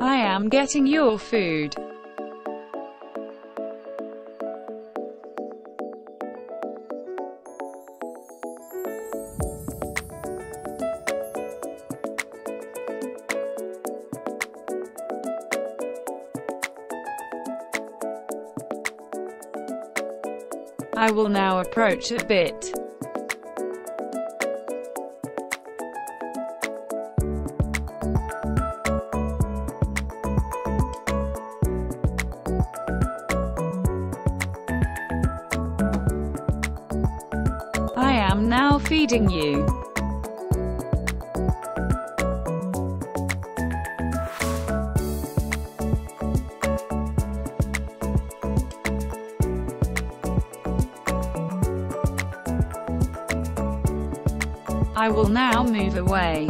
I am getting your food. I will now approach a bit. Am now feeding you. I will now move away.